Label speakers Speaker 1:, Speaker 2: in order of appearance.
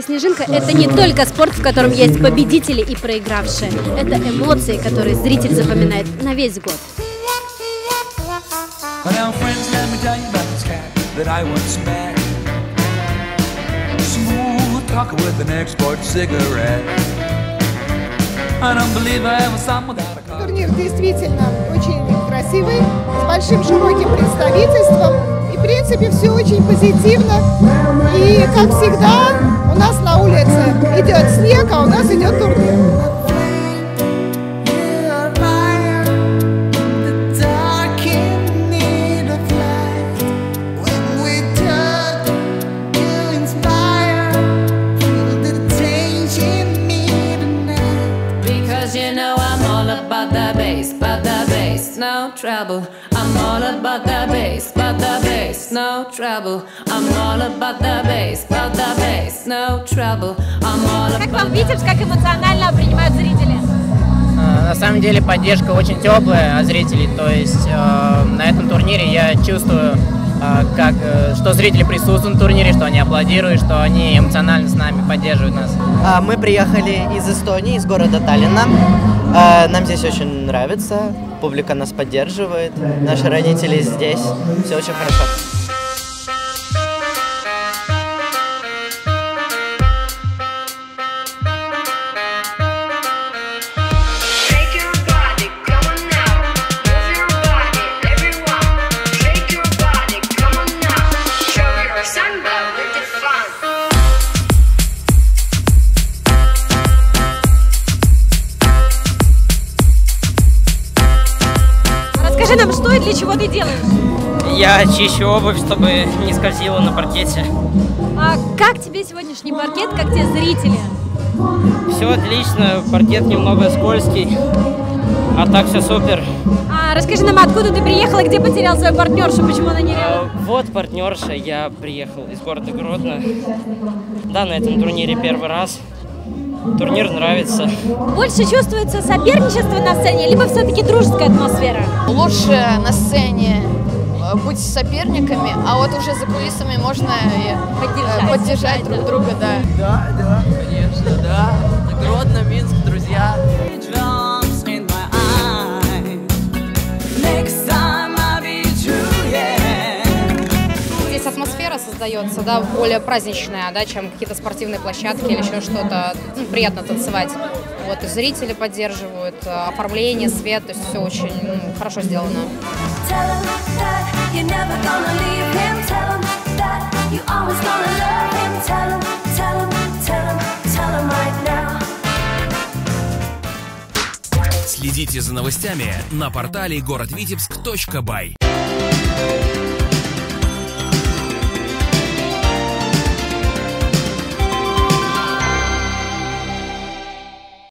Speaker 1: «Маленькая снежинка» — это не только спорт, в котором есть победители и проигравшие. Это эмоции, которые зритель запоминает на весь год.
Speaker 2: Турнир действительно очень красивый, с большим широким представительством. И, в принципе, все очень позитивно. И, как всегда, у нас на улице идет снег, а у нас идет турнир.
Speaker 3: You know about the bass, about the bass, no trouble. I'm all about the bass, about the bass, no trouble. I'm all about the bass, about the bass, no trouble. I'm all
Speaker 1: Как
Speaker 3: about
Speaker 1: вам Витебск, как эмоционально принимают зрители?
Speaker 4: А, На самом деле поддержка очень теплая от зрителей, то есть э, на этом турнире я чувствую, э, как, э, что зрители присутствуют на турнире, что они аплодируют, что они эмоционально с нами поддерживают нас.
Speaker 5: А, Мы приехали из Эстонии, из города Таллина. А, Нам здесь очень нравится, публика нас поддерживает, наши родители здесь, все очень хорошо.
Speaker 1: Расскажи нам, что и для чего ты делаешь?
Speaker 4: Я чищу обувь, чтобы не скользила на паркете.
Speaker 1: А как тебе сегодняшний паркет, как тебе зрители?
Speaker 4: Все отлично, паркет немного скользкий, а так все супер.
Speaker 1: А, расскажи нам, откуда ты приехал и где потерял свою партнершу, почему она не рядом?
Speaker 4: Вот партнерша, я приехал из города Гродно. Да, на этом турнире первый раз. Турнир нравится.
Speaker 1: Больше чувствуется соперничество на сцене, либо все-таки дружеская атмосфера?
Speaker 6: лучше на сцене э, быть соперниками, а вот уже за кулисами можно э,
Speaker 1: Поддержать.
Speaker 6: поддержать друг друга, да.
Speaker 5: Да,
Speaker 7: создается, да, более праздничная, да, чем какие-то спортивные площадки или еще что-то. Ну, приятно танцевать. Вот, и зрители поддерживают, э, оформление, свет, то есть все очень ну, хорошо сделано.
Speaker 8: Следите за новостями на портале городвитебск.бай.